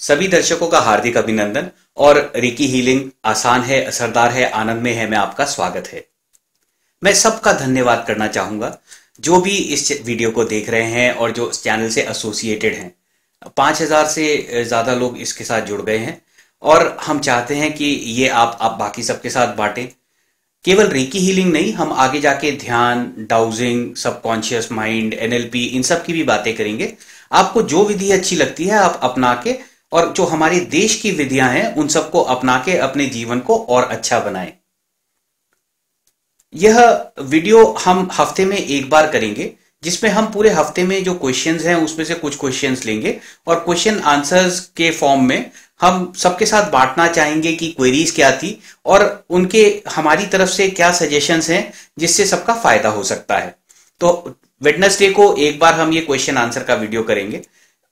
सभी दर्शकों का हार्दिक अभिनंदन और रिकी हीलिंग आसान है, असरदार है आनंद में है, मैं आपका स्वागत है। मैं सबका धन्यवाद करना चाहूँगा। जो भी इस वीडियो को देख रहे हैं और जो इस चैनल से एसोसिएटेड हैं, पाँच हज़ार से ज़्यादा लोग इसके साथ जुड़ गए हैं और हम चाहते हैं कि ये आप आप बाकी सबके साथ बांटें। केवल रेकी हीलिंग नहीं, हम आगे जाके ध्यान डाउजिंग सबकॉन्शियस माइंड एनएलपी इन सब की भी बातें करेंगे। आपको जो विधि अच्छी लगती है, आप अपना के और जो हमारे देश की विधियाँ हैं, उन सबको अपना के अपने जीवन को और अच्छा बनाएँ। यह वीडियो हम हफ़्ते में एक बार करेंगे, जिसमें हम पूरे हफ़्ते में जो क्वेश्चंस हैं, उसमें से कुछ क्वेश्चंस लेंगे और क्वेश्चन आंसर्स के फॉर्म में हम सबके साथ बांटना चाहेंगे कि क्वेरीज क्या थी और उनके हमारी तरफ़ से क्या सजेशंस हैं, जिससे सबका फ़ायदा हो सकता है। तो वेडनेसडे को एक बार हम ये क्वेश्चन आंसर का वीडियो करेंगे।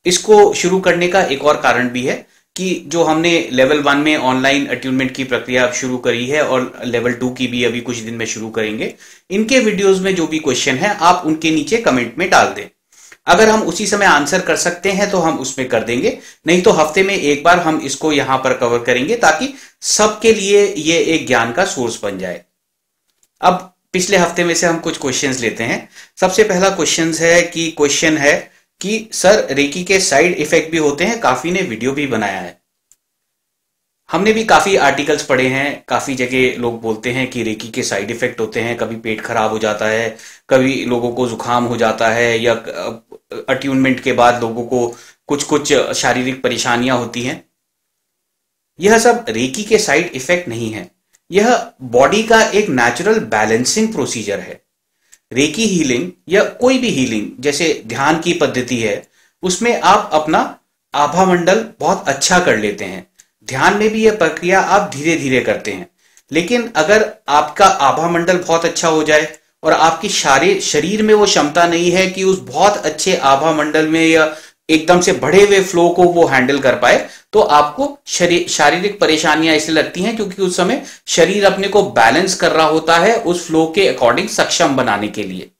इसको शुरू करने का एक और कारण भी है कि जो हमने लेवल वन में ऑनलाइन अट्यूनमेंट की प्रक्रिया शुरू करी है और लेवल टू की भी अभी कुछ दिन में शुरू करेंगे, इनके वीडियोस में जो भी क्वेश्चन है, आप उनके नीचे कमेंट में डाल दें। अगर हम उसी समय आंसर कर सकते हैं तो हम उसमें कर देंगे। नहीं तो हफ़्ते में एक बार हम इसको यहाँ पर कवर करेंगे ताकि सबके लिए ये एक ज्ञान का सोर्स बन जाए। अब पिछले हफ़्ते में से हम कुछ क्वेश्चंस लेते हैं। सबसे पहला क्वेश्चन है कि क्वेश्चन है कि सर, रेकी के साइड इफ़ेक्ट भी होते हैं, काफ़ी ने वीडियो भी बनाया है। हमने भी काफ़ी आर्टिकल्स पढ़े हैं, काफ़ी जगह लोग बोलते हैं कि रेकी के साइड इफ़ेक्ट होते हैं, कभी पेट खराब हो जाता है, कभी लोगों को जुकाम हो जाता है, या अट्यूनमेंट के बाद लोगों को कुछ कुछ शारीरिक परेशानियाँ होती हैं। यह सब रेकी के साइड इफ़ेक्ट नहीं है। यह बॉडी का एक नेचुरल बैलेंसिंग प्रोसीजर है। रेकी हीलिंग या कोई भी हीलिंग, जैसे ध्यान की पद्धति है, उसमें आप अपना आभा मंडल बहुत अच्छा कर लेते हैं। ध्यान में भी यह प्रक्रिया आप धीरे धीरे करते हैं। लेकिन अगर आपका आभा मंडल बहुत अच्छा हो जाए और आपकी शारीर शरीर में वो क्षमता नहीं है कि उस बहुत अच्छे आभा मंडल में या एकदम से बढ़े हुए फ्लो को वो हैंडल कर पाए तो आपको शारीरिक परेशानियाँ इसलिए लगती हैं, क्योंकि उस समय शरीर अपने को बैलेंस कर रहा होता है उस फ्लो के अकॉर्डिंग सक्षम बनाने के लिए।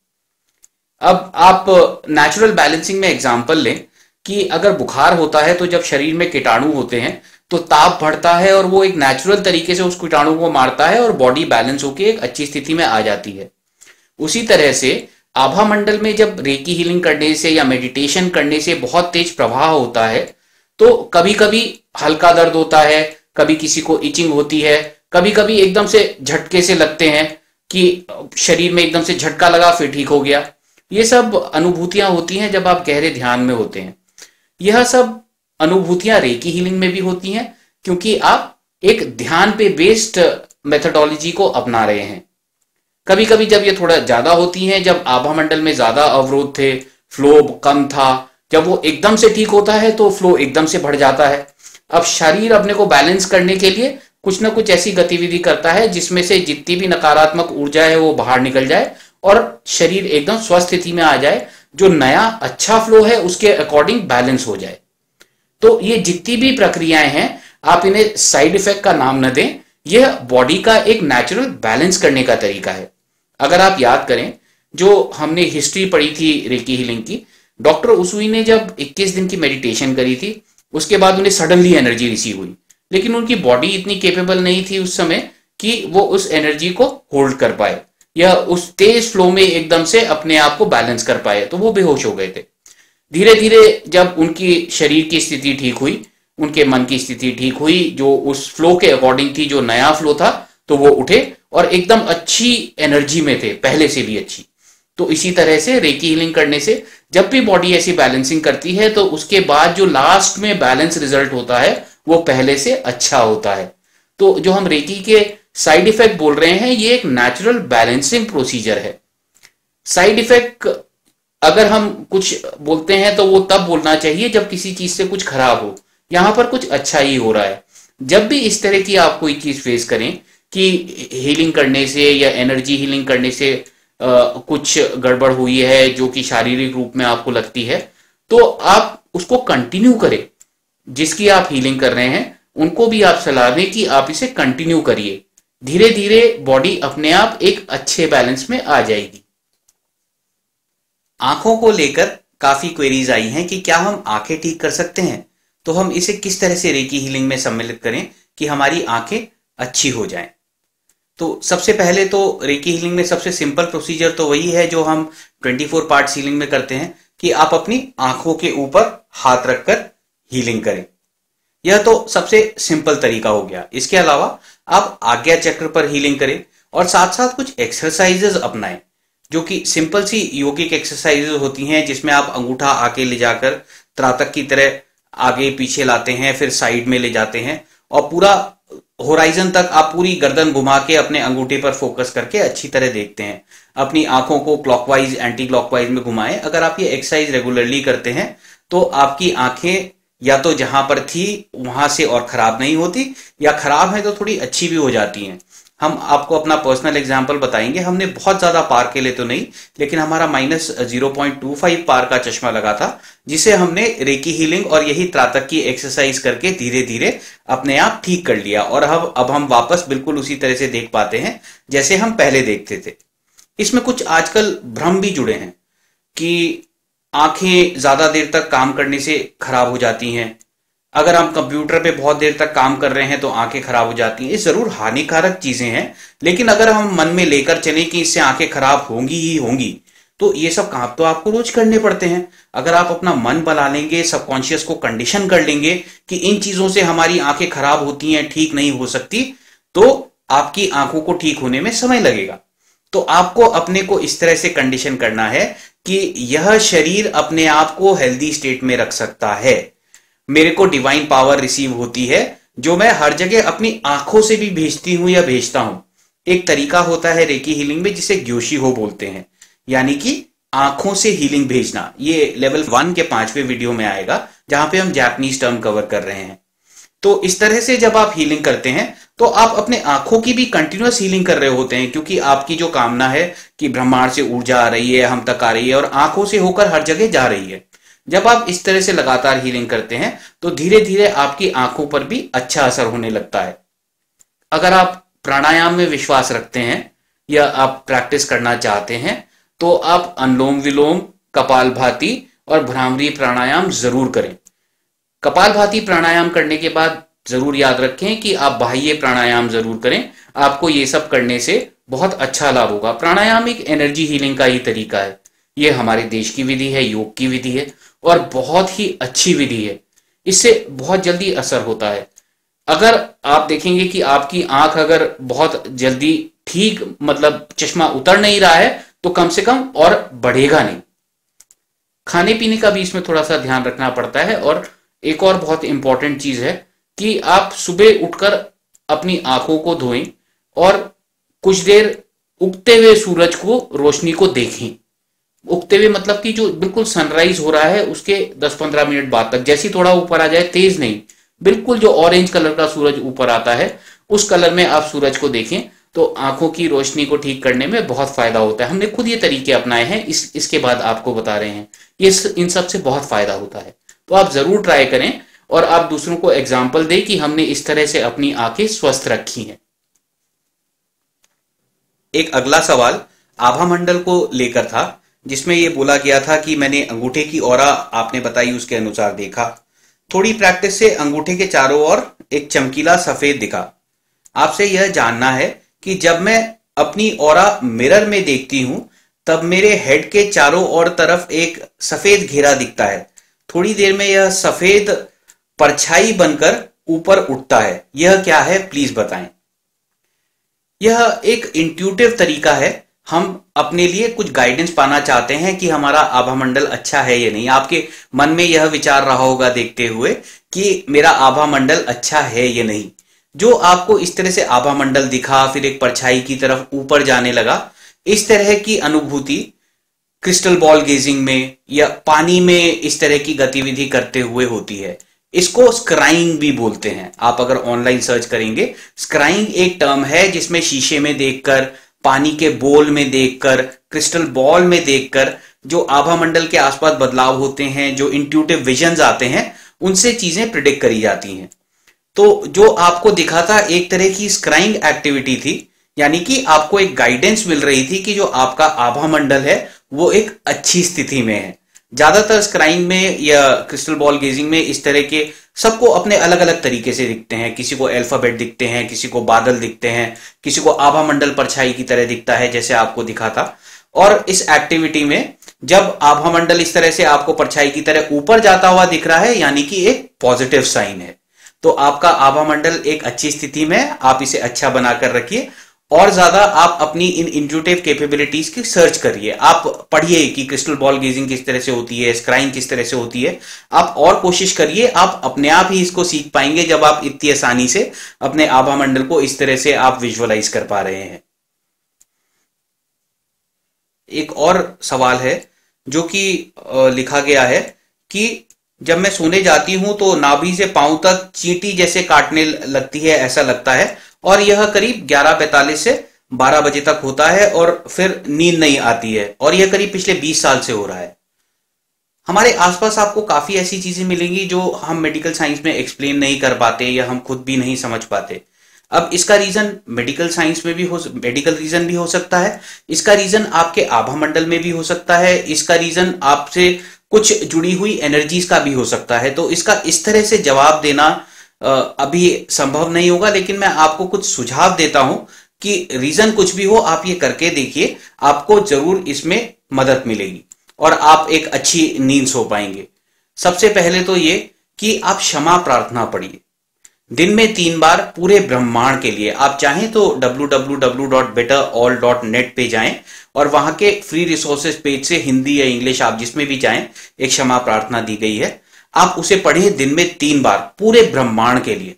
अब आप नेचुरल बैलेंसिंग में एग्ज़ाम्पल लें कि अगर बुखार होता है तो जब शरीर में कीटाणु होते हैं तो ताप बढ़ता है और वो एक नेचुरल तरीके से उस कीटाणु को मारता है और बॉडी बैलेंस होकर एक अच्छी स्थिति में आ जाती है। उसी तरह से आभा मंडल में जब रेकी हीलिंग करने से या मेडिटेशन करने से बहुत तेज प्रवाह होता है तो कभी कभी हल्का दर्द होता है, कभी किसी को इचिंग होती है कभी कभी एकदम से झटके से लगते हैं कि शरीर में एकदम से झटका लगा, फिर ठीक हो गया। ये सब अनुभूतियाँ होती हैं जब आप गहरे ध्यान में होते हैं। यह सब अनुभूतियाँ रेकी हीलिंग में भी होती हैं, क्योंकि आप एक ध्यान पे बेस्ड मेथडोलॉजी को अपना रहे हैं। कभी कभी जब ये थोड़ा ज़्यादा होती हैं, जब आभा मंडल में ज़्यादा अवरोध थे, फ्लो कम था, जब वो एकदम से ठीक होता है तो फ्लो एकदम से बढ़ जाता है। अब शरीर अपने को बैलेंस करने के लिए कुछ ना कुछ ऐसी गतिविधि करता है, जिसमें से जितनी भी नकारात्मक ऊर्जा है, वो बाहर निकल जाए और शरीर एकदम स्वस्थ स्थिति में आ जाए, जो नया अच्छा फ्लो है, उसके अकॉर्डिंग बैलेंस हो जाए। तो ये जितनी भी प्रक्रियाएँ हैं, आप इन्हें साइड इफ़ेक्ट का नाम न दें, यह बॉडी का एक नेचुरल बैलेंस करने का तरीका है। अगर आप याद करें, जो हमने हिस्ट्री पढ़ी थी रेकी हीलिंग की डॉक्टर उसुई ने जब 21 दिन की मेडिटेशन करी थी, उसके बाद उन्हें सडनली एनर्जी रिसीव हुई। लेकिन उनकी बॉडी इतनी केपेबल नहीं थी उस समय कि वो उस एनर्जी को होल्ड कर पाए, या उस तेज फ्लो में एकदम से अपने आप को बैलेंस कर पाए तो वो बेहोश हो गए थे। धीरे धीरे जब उनकी शरीर की स्थिति ठीक हुई, उनके मन की स्थिति ठीक हुई, जो उस फ्लो के अकॉर्डिंग थी, जो नया फ्लो था तो वो उठे और एकदम अच्छी एनर्जी में थे, पहले से भी अच्छी। तो इसी तरह से रेकी हीलिंग करने से जब भी बॉडी ऐसी बैलेंसिंग करती है तो उसके बाद जो लास्ट में बैलेंस रिज़ल्ट होता है, वो पहले से अच्छा होता है। तो जो हम रेकी के साइड इफ़ेक्ट बोल रहे हैं, ये एक नेचुरल बैलेंसिंग प्रोसीजर है। साइड इफ़ेक्ट अगर हम कुछ बोलते हैं तो वो तब बोलना चाहिए जब किसी चीज़ से कुछ खराब हो। यहाँ पर कुछ अच्छा ही हो रहा है। जब भी इस तरह की आप कोई चीज़ फेस करें कि हीलिंग करने से या एनर्जी हीलिंग करने से आ, कुछ गड़बड़ हुई है जो कि शारीरिक रूप में आपको लगती है तो आप उसको कंटिन्यू करें। जिसकी आप हीलिंग कर रहे हैं उनको भी आप सलाह दें कि आप इसे कंटिन्यू करिए। धीरे धीरे बॉडी अपने आप एक अच्छे बैलेंस में आ जाएगी। आँखों को लेकर काफ़ी क्वेरीज आई हैं कि क्या हम आँखें ठीक कर सकते हैं? तो हम इसे किस तरह से रेकी हीलिंग में सम्मिलित करें कि हमारी आँखें अच्छी हो जाएँ? तो सबसे पहले तो रेकी हीलिंग में सबसे सिंपल प्रोसीजर तो वही है जो हम 24 पार्ट हीलिंग में करते हैं कि आप अपनी आँखों के ऊपर हाथ रखकर हीलिंग करें। यह तो सबसे सिंपल तरीका हो गया। इसके अलावा आप आज्ञा चक्र पर हीलिंग करें और साथ साथ कुछ एक्सरसाइजेज अपनाएँ, जो कि सिंपल सी योगिक एक्सरसाइजेज होती हैं, जिसमें आप अंगूठा आके ले जाकर, त्रातक की तरह आगे पीछे लाते हैं, फिर साइड में ले जाते हैं और पूरा होराइजन तक आप पूरी गर्दन घुमा के अपने अंगूठे पर फोकस करके अच्छी तरह देखते हैं। अपनी आँखों को क्लॉकवाइज एंटी क्लॉकवाइज में घुमाएँ। अगर आप ये एक्सरसाइज रेगुलरली करते हैं तो आपकी आँखें या तो जहाँ पर थी, वहाँ से और खराब नहीं होती, या खराब है तो थोड़ी अच्छी भी हो जाती हैं। हम आपको अपना पर्सनल एग्ज़ाम्पल बताएँगे। हमने बहुत ज़्यादा पार के लिए तो नहीं, लेकिन हमारा minus zero point two five पार का चश्मा लगा था, जिसे हमने रेकी हीलिंग और यही त्रातक की एक्सरसाइज करके धीरे धीरे अपने आप ठीक कर लिया। और अब अब हम वापस बिल्कुल उसी तरह से देख पाते हैं, जैसे हम पहले देखते थे। इसमें कुछ आजकल भ्रम भी जुड़े हैं, कि आँखें ज़्यादा देर तक काम करने से खराब हो जाती हैं अगर हम कंप्यूटर पे बहुत देर तक काम कर रहे हैं तो आँखें खराब हो जाती हैं। ये ज़रूर हानिकारक चीज़ें हैं, लेकिन अगर हम मन में लेकर चले कि इससे आँखें खराब होंगी ही होंगी तो ये सब काम तो आपको रोज करने पड़ते हैं। अगर आप अपना मन बना लेंगे, सबकॉन्शियस को कंडीशन कर लेंगे कि इन चीज़ों से हमारी आँखें खराब होती हैं, ठीक नहीं हो सकती तो आपकी आँखों को ठीक होने में समय लगेगा। तो आपको अपने को इस तरह से कंडीशन करना है कि यह शरीर अपने आप को हेल्दी स्टेट में रख सकता है। मेरे को डिवाइन पावर रिसीव होती है, जो मैं हर जगह अपनी आँखों से भी भेजती हूँ या भेजता हूँ। एक तरीका होता है रेकी हीलिंग में, जिसे ग्योशी हो बोलते हैं। यानी कि आँखों से हीलिंग भेजना। ये लेवल वन के पाँचवें वीडियो में आएगा, जहाँ पे हम जैपनीज टर्म कवर कर रहे हैं। तो इस तरह से जब आप हीलिंग करते हैं तो आप अपने आँखों की भी कंटिन्यूस हीलिंग कर रहे होते हैं, क्योंकि आपकी जो कामना है कि ब्रह्मांड से ऊर्जा आ रही है, हम तक आ रही है, और आँखों से होकर हर जगह जा रही है। जब आप इस तरह से लगातार हीलिंग करते हैं तो धीरे धीरे आपकी आँखों पर भी अच्छा असर होने लगता है। अगर आप प्राणायाम में विश्वास रखते हैं या आप प्रैक्टिस करना चाहते हैं तो आप अनुलोम विलोम, कपाल भाती और भ्रामरी प्राणायाम ज़रूर करें। कपाल भाती प्राणायाम करने के बाद ज़रूर याद रखें कि आप बाह्य प्राणायाम ज़रूर करें। आपको ये सब करने से बहुत अच्छा लाभ होगा। प्राणायाम एक एनर्जी हीलिंग का ही तरीका है। ये हमारे देश की विधि है, योग की विधि है। और बहुत ही अच्छी विधि है। इससे बहुत जल्दी असर होता है। अगर आप देखेंगे कि आपकी आँख अगर बहुत जल्दी ठीक मतलब चश्मा उतर नहीं रहा है तो कम से कम और बढ़ेगा नहीं। खाने पीने का भी इसमें थोड़ा सा ध्यान रखना पड़ता है और एक और बहुत इंपॉर्टेंट चीज़ है कि आप सुबह उठकर अपनी आँखों को धोएँ और कुछ देर उगते हुए सूरज को रोशनी को देखें। उगते हुए मतलब कि जो बिल्कुल सनराइज हो रहा है, उसके 10-15 मिनट बाद तक। जैसे थोड़ा ऊपर आ जाए, तेज नहीं। बिल्कुल जो ऑरेंज कलर का सूरज ऊपर आता है, उस कलर में आप सूरज को देखें तो आँखों की रोशनी को ठीक करने में बहुत फ़ायदा होता है। हमने खुद ये तरीके अपनाए हैं, इस, इसके बाद आपको बता रहे हैं। ये इन सबसे बहुत फ़ायदा होता है। तो आप ज़रूर ट्राई करें और आप दूसरों को एग्ज़ाम्पल दें कि हमने इस तरह से अपनी आँखें स्वस्थ रखी हैं। एक अगला सवाल आभा मंडल को लेकर था। जिसमें यह बोला गया था कि मैंने अंगूठे की और आपने बताई, उसके अनुसार देखा। थोड़ी प्रैक्टिस से अंगूठे के चारों ओर एक चमकीला सफ़ेद दिखा। आपसे यह जानना है कि जब मैं अपनी और मिरर में देखती हूँ, तब मेरे हेड के चारों ओर तरफ़ एक सफ़ेद घेरा दिखता है। थोड़ी देर में यह सफ़ेद परछाई बनकर ऊपर उठता है। यह क्या है? प्लीज़ बताएँ। यह एक इंट्यूटिव तरीका है। हम अपने लिए कुछ गाइडेंस पाना चाहते हैं कि हमारा आभा मंडल अच्छा है या नहीं। आपके मन में यह विचार रहा होगा देखते हुए कि मेरा आभा मंडल अच्छा है या नहीं। जो आपको इस तरह से आभा मंडल दिखा, फिर एक परछाई की तरफ़ ऊपर जाने लगा, इस तरह की अनुभूति क्रिस्टल बॉल गेजिंग में या पानी में इस तरह की गतिविधि करते हुए होती है। इसको स्क्राइंग भी बोलते हैं। आप अगर ऑनलाइन सर्च करेंगे स्क्राइंग एक टर्म है जिसमें शीशे में देखकर पानी के बोल में देखकर क्रिस्टल बॉल में देखकर, जो आभा मंडल के आसपास बदलाव होते हैं, जो इंट्यूटिव विजन आते हैं, उनसे चीज़ें प्रिडिक्ट करी जाती हैं। तो जो आपको दिखा था, एक तरह की स्क्राइंग एक्टिविटी थी, यानी कि आपको एक गाइडेंस मिल रही थी कि जो आपका आभा मंडल है, वो एक अच्छी स्थिति में है। ज़्यादातर स्क्राइंग में या क्रिस्टल बॉल गेजिंग में इस तरह के सबको अपने अलग अलग तरीके से दिखते हैं। किसी को अल्फ़ाबेट दिखते हैं, किसी को बादल दिखते हैं, किसी को आभा मंडल परछाई की तरह दिखता है, जैसे आपको दिखा था। और इस एक्टिविटी में जब आभा मंडल इस तरह से आपको परछाई की तरह ऊपर जाता हुआ दिख रहा है, यानी कि एक पॉजिटिव साइन है। तो आपका आभा मंडल एक अच्छी स्थिति में आप इसे अच्छा बनाकर रखिए। और ज़्यादा आप अपनी इन इंट्यूटिव कैपेबिलिटीज की सर्च करिए। आप पढ़िए कि क्रिस्टल बॉल गेजिंग किस तरह से होती है स्क्राइंग किस तरह से होती है। आप और कोशिश करिए, आप अपने आप ही इसको सीख पाएँगे जब आप इतनी आसानी से अपने आभा मंडल को इस तरह से आप विजुअलाइज कर पा रहे हैं। एक और सवाल है, जो कि लिखा गया है कि जब मैं सोने जाती हूँ तो नाभि से पाँव तक चींटी जैसे काटने लगती है, ऐसा लगता है। और यह करीब ग्यारह पैतालीस से बारह बजे तक होता है और फिर नींद नहीं आती है। और यह करीब पिछले बीस साल से हो रहा है। हमारे आसपास आपको काफ़ी ऐसी चीज़ें मिलेंगी जो हम मेडिकल साइंस में एक्सप्लेन नहीं कर पाते या हम खुद भी नहीं समझ पाते। अब इसका रीजन मेडिकल साइंस में भी हो मेडिकल रीजन भी हो सकता है। इसका रीजन आपके आभा मंडल में भी हो सकता है। इसका रीजन आपसे कुछ जुड़ी हुई एनर्जीज का भी हो सकता है। तो इसका इस तरह से जवाब देना अभी संभव नहीं होगा, लेकिन मैं आपको कुछ सुझाव देता हूँ कि रीजन कुछ भी हो, आप ये करके देखिए, आपको ज़रूर इसमें मदद मिलेगी और आप एक अच्छी नींद सो पाएँगे। सबसे पहले तो ये कि आप क्षमा प्रार्थना पढ़िए। दिन में तीन बार पूरे ब्रह्मांड के लिए, आप चाहें तो www.betterall.net पे जाएँ और वहाँ के फ्री रिसोर्सेज पेज से हिंदी या इंग्लिश आप जिसमें भी जाएँ, एक क्षमा प्रार्थना दी गई है। आप उसे पढ़ें दिन में तीन बार, पूरे ब्रह्मांड के लिए।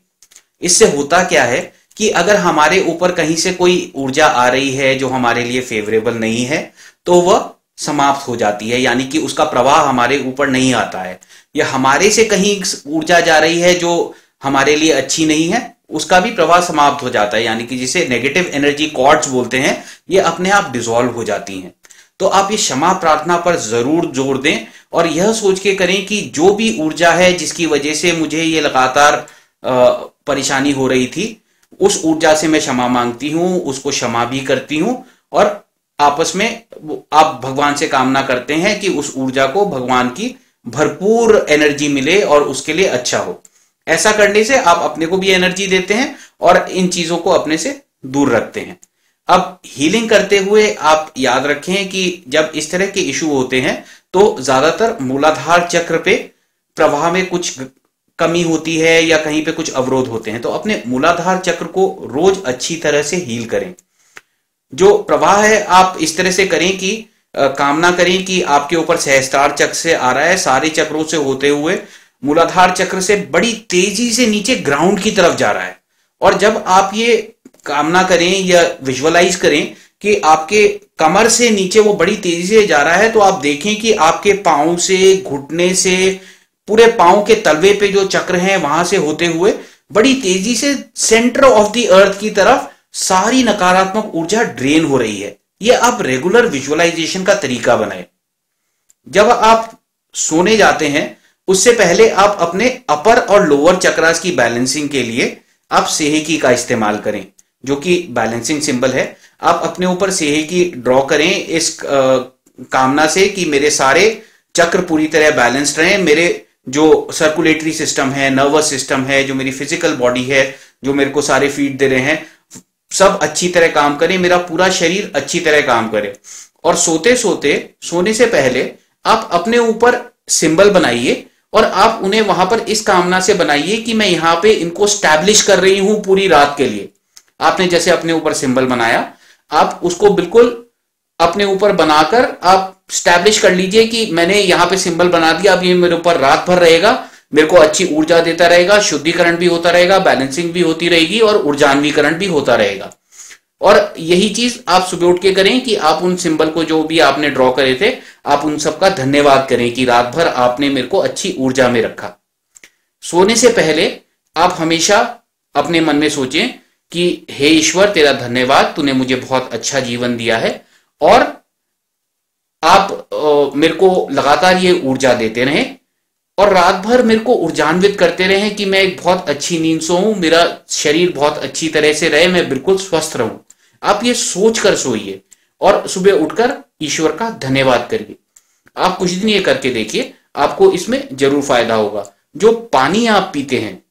इससे होता क्या है कि अगर हमारे ऊपर कहीं से कोई ऊर्जा आ रही है जो हमारे लिए फेवरेबल नहीं है तो वह समाप्त हो जाती है, यानी कि उसका प्रवाह हमारे ऊपर नहीं आता है। या हमारे से कहीं ऊर्जा जा रही है जो हमारे लिए अच्छी नहीं है, उसका भी प्रवाह समाप्त हो जाता है, यानी कि जिसे नेगेटिव एनर्जी कॉर्ड्स बोलते हैं, ये अपने आप डिजोल्व हो जाती हैं। तो आप ये क्षमा प्रार्थना पर ज़रूर ज़ोर दें और यह सोच के करें कि जो भी ऊर्जा है जिसकी वजह से मुझे ये लगातार परेशानी हो रही थी, उस ऊर्जा से मैं क्षमा मांगती हूँ, उसको क्षमा भी करती हूँ और आपस में आप भगवान से कामना करते हैं कि उस ऊर्जा को भगवान की भरपूर एनर्जी मिले और उसके लिए अच्छा हो। ऐसा करने से आप अपने को भी एनर्जी देते हैं और इन चीज़ों को अपने से दूर रखते हैं। अब हीलिंग करते हुए आप याद रखें कि जब इस तरह के इशू होते हैं तो ज़्यादातर मूलाधार चक्र पे प्रवाह में कुछ कमी होती है या कहीं पे कुछ अवरोध होते हैं। तो अपने मूलाधार चक्र को रोज अच्छी तरह से हील करें। जो प्रवाह है, आप इस तरह से करें कि कामना करें कि आपके ऊपर सहस्त्रार चक्र से आ रहा है, सारे चक्रों से होते हुए मूलाधार चक्र से बड़ी तेज़ी से नीचे ग्राउंड की तरफ़ जा रहा है। और जब आप ये कामना करें या विजुअलाइज करें कि आपके कमर से नीचे वो बड़ी तेज़ी से जा रहा है तो आप देखें कि आपके पाओ से, घुटने से, पूरे पाओ के तलवे पे जो चक्र हैं, वहाँ से होते हुए बड़ी तेज़ी से सेंटर ऑफ़ द अर्थ की तरफ़ सारी नकारात्मक ऊर्जा ड्रेन हो रही है। ये आप रेगुलर विजुअलाइजेशन का तरीका बनाए। जब आप सोने जाते हैं, उससे पहले आप अपने अपर और लोअर चक्रास की बैलेंसिंग के लिए आप सेहकी का इस्तेमाल करें। जो कि बैलेंसिंग सिंबल है आप अपने ऊपर सेहे की ड्रॉ करें इस आ, कामना से कि मेरे सारे चक्र पूरी तरह बैलेंस्ड रहे। मेरे जो सर्कुलेटरी सिस्टम है नर्वस सिस्टम है जो मेरी फ़िज़िकल बॉडी है जो मेरे को सारे फ़ीड दे रहे हैं सब अच्छी तरह काम करें। मेरा पूरा शरीर अच्छी तरह काम करे। और सोते सोते सोने से पहले आप अपने ऊपर सिंबल बनाइए और आप उन्हें वहाँ पर इस कामना से बनाइए कि मैं यहाँ पे इनको स्टैब्लिश कर रही हूँ पूरी रात के लिए। आपने जैसे अपने ऊपर सिंबल बनाया, आप उसको बिल्कुल अपने ऊपर बनाकर आप स्टैब्लिश कर लीजिए कि मैंने यहाँ पे सिंबल बना दिया, अब ये मेरे ऊपर रात भर रहेगा, मेरे को अच्छी ऊर्जा देता रहेगा, शुद्धिकरण भी होता रहेगा बैलेंसिंग भी होती रहेगी और ऊर्जान्वीकरण भी होता रहेगा। और यही चीज़ आप सुबह उठ के करें कि आप उन सिंबल को जो भी आपने ड्रॉ करे थे, आप उन सबका धन्यवाद करें कि रात भर आपने मेरे को अच्छी ऊर्जा में रखा। सोने से पहले आप हमेशा अपने मन में सोचें कि हे ईश्वर तेरा धन्यवाद तूने मुझे बहुत अच्छा जीवन दिया है और आप आ, मेरे को लगातार ये ऊर्जा देते रहे और रात भर मेरे को ऊर्जान्वित करते रहे कि मैं एक बहुत अच्छी नींद सोऊं मेरा शरीर बहुत अच्छी तरह से रहे मैं बिल्कुल स्वस्थ रहूँ। आप ये सोच कर सोइए और सुबह उठकर ईश्वर का धन्यवाद करिए। आप कुछ दिन ये करके देखिए आपको इसमें ज़रूर फ़ायदा होगा। जो पानी आप पीते हैं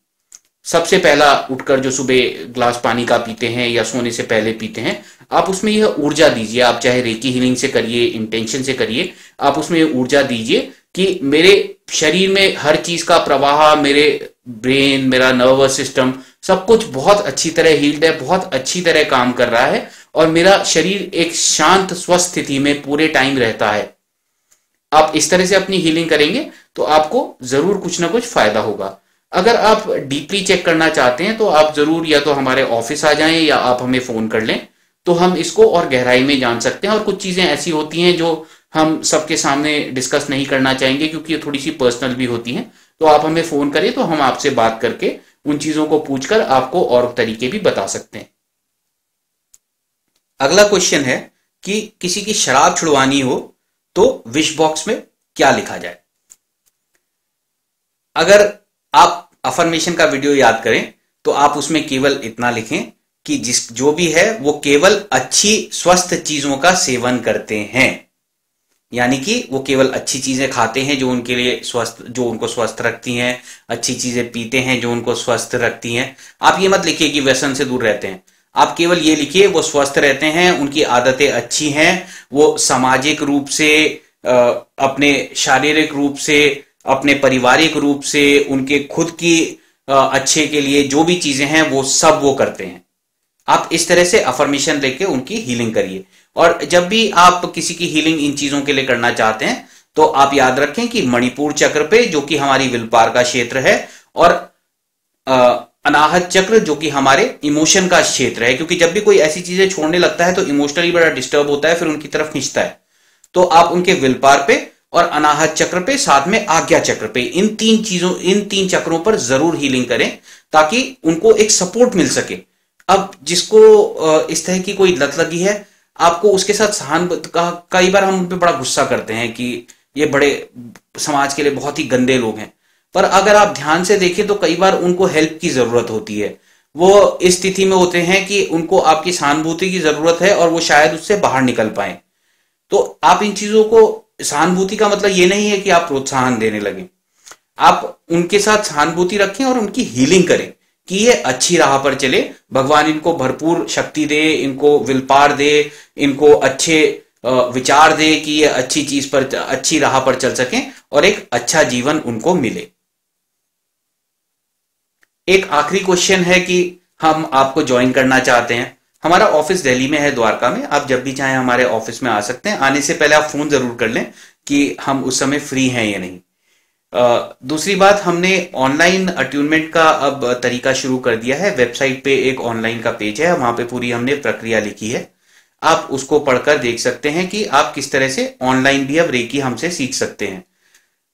सबसे पहला उठकर जो सुबह ग्लास पानी का पीते हैं या सोने से पहले पीते हैं, आप उसमें यह ऊर्जा दीजिए। आप चाहे रेकी हीलिंग से करिए इंटेंशन से करिए, आप उसमें यह ऊर्जा दीजिए कि मेरे शरीर में हर चीज़ का प्रवाह, मेरे ब्रेन मेरा नर्वस सिस्टम सब कुछ बहुत अच्छी तरह हील्ड है, बहुत अच्छी तरह काम कर रहा है और मेरा शरीर एक शांत, स्वस्थ स्थिति में पूरे टाइम रहता है। आप इस तरह से अपनी हीलिंग करेंगे तो आपको ज़रूर कुछ ना कुछ फ़ायदा होगा। अगर आप डीपली चेक करना चाहते हैं तो आप ज़रूर या तो हमारे ऑफ़िस आ जाएँ या आप हमें फ़ोन कर लें तो हम इसको और गहराई में जान सकते हैं। और कुछ चीज़ें ऐसी होती हैं जो हम सबके सामने डिस्कस नहीं करना चाहेंगे, क्योंकि ये थोड़ी सी पर्सनल भी होती हैं। तो आप हमें फ़ोन करें तो हम आपसे बात करके उन चीज़ों को पूछकर आपको और तरीके भी बता सकते हैं। अगला क्वेश्चन है कि किसी की शराब छुड़वानी हो तो विश बॉक्स में क्या लिखा जाए? अगर आप अफर्मेशन का वीडियो याद करें तो आप उसमें केवल इतना लिखें कि जिस, जो भी है, वो केवल अच्छी, स्वस्थ चीज़ों का सेवन करते हैं। यानी कि वो केवल अच्छी चीज़ें खाते हैं जो उनके लिए स्वस्थ, जो उनको स्वस्थ रखती हैं, अच्छी चीज़ें पीते हैं जो उनको स्वस्थ रखती हैं। आप ये मत लिखिए कि व्यसन से दूर रहते हैं। आप केवल ये लिखिए, वो स्वस्थ रहते हैं, उनकी आदतें अच्छी हैं, वो सामाजिक रूप से अपने शारीरिक रूप से अपने पारिवारिक रूप से, उनके खुद की अच्छे के लिए जो भी चीज़ें हैं, वो सब वो करते हैं। आप इस तरह से अफर्मेशन लेके उनकी हीलिंग करिए। और जब भी आप किसी की हीलिंग इन चीज़ों के लिए करना चाहते हैं तो आप याद रखें कि मणिपुर चक्र पे, जो कि हमारी विलपार का क्षेत्र है, और अनाहत चक्र, जो कि हमारे इमोशन का क्षेत्र है, क्योंकि जब भी कोई ऐसी चीज़ें छोड़ने लगता है तो इमोशनली बड़ा डिस्टर्ब होता है, फिर उनकी तरफ़ खींचता है। तो आप उनके विलपार पे और अनाहत चक्र पे, साथ में आज्ञा चक्र पे। इन तीन चीज़ों, इन तीन चक्रों पर ज़रूर हीलिंग करें, ताकि उनको एक सपोर्ट मिल सके। अब जिसको इस तरह की कोई लत लगी है, आपको उसके साथ सहानुभूति का, कई बार हम उन पर बड़ा गुस्सा करते हैं कि ये बड़े समाज के लिए बहुत ही गंदे लोग हैं। पर अगर आप ध्यान से देखें तो कई बार उनको हेल्प की ज़रूरत होती है। वो इस स्थिति में होते हैं कि उनको आपकी सहानुभूति की ज़रूरत है और वो शायद उससे बाहर निकल पाए। तो आप इन चीज़ों को सहानुभूति का मतलब ये नहीं है कि आप प्रोत्साहन देने लगे। आप उनके साथ सहानुभूति रखें और उनकी हीलिंग करें कि ये अच्छी राह पर चले। भगवान इनको भरपूर शक्ति दे, इनको विलपार दे, इनको अच्छे विचार दे कि ये अच्छी चीज़ पर, अच्छी राह पर चल सकें और एक अच्छा जीवन उनको मिले। एक आखिरी क्वेश्चन है कि हम आपको ज्वाइन करना चाहते हैं। हमारा ऑफ़िस दिल्ली में है, द्वारका में। आप जब भी चाहें हमारे ऑफ़िस में आ सकते हैं। आने से पहले आप फ़ोन ज़रूर कर लें कि हम उस समय फ्री हैं या नहीं। दूसरी बात, हमने ऑनलाइन अट्यूनमेंट का अब तरीका शुरू कर दिया है। वेबसाइट पे एक ऑनलाइन का पेज है, वहाँ पे पूरी हमने प्रक्रिया लिखी है। आप उसको पढ़कर देख सकते हैं कि आप किस तरह से ऑनलाइन भी अब रेकी हमसे सीख सकते हैं।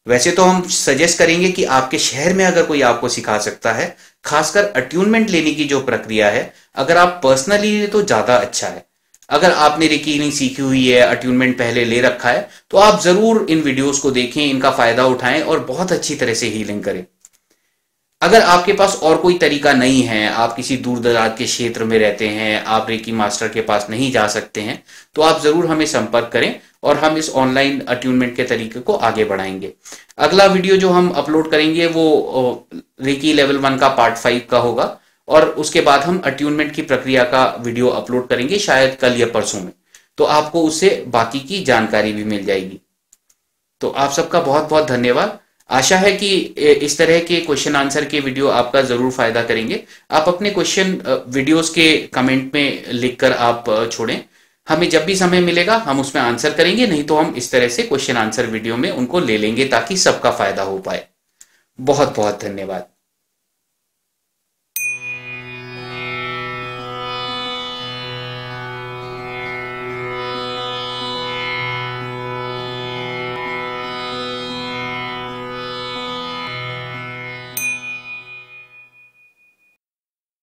वैसे तो हम सजेस्ट करेंगे कि आपके शहर में अगर कोई आपको सिखा सकता है, खासकर अट्यूनमेंट लेने की जो प्रक्रिया है, अगर आप पर्सनली ले तो ज़्यादा अच्छा है। अगर आपने रिकीनिंग सीखी हुई है अट्यूनमेंट पहले ले रखा है तो आप ज़रूर इन वीडियोस को देखें, इनका फ़ायदा उठाएँ और बहुत अच्छी तरह से हीलिंग करें। अगर आपके पास और कोई तरीका नहीं है, आप किसी दूर दराज के क्षेत्र में रहते हैं, आप रेकी मास्टर के पास नहीं जा सकते हैं तो आप ज़रूर हमें संपर्क करें और हम इस ऑनलाइन अट्यूनमेंट के तरीके को आगे बढ़ाएँगे। अगला वीडियो जो हम अपलोड करेंगे वो रेकी लेवल वन का पार्ट फाइव का होगा और उसके बाद हम अट्यूनमेंट की प्रक्रिया का वीडियो अपलोड करेंगे शायद कल या परसों में। तो आपको उससे बाकी की जानकारी भी मिल जाएगी। तो आप सबका बहुत बहुत धन्यवाद। आशा है कि इस तरह के क्वेश्चन आंसर के वीडियो आपका ज़रूर फ़ायदा करेंगे। आप अपने क्वेश्चन वीडियोस के कमेंट में लिखकर आप छोड़ें। हमें जब भी समय मिलेगा, हम उसमें आंसर करेंगे, नहीं तो हम इस तरह से क्वेश्चन आंसर वीडियो में उनको ले लेंगे ताकि सबका फ़ायदा हो पाए। बहुत बहुत धन्यवाद।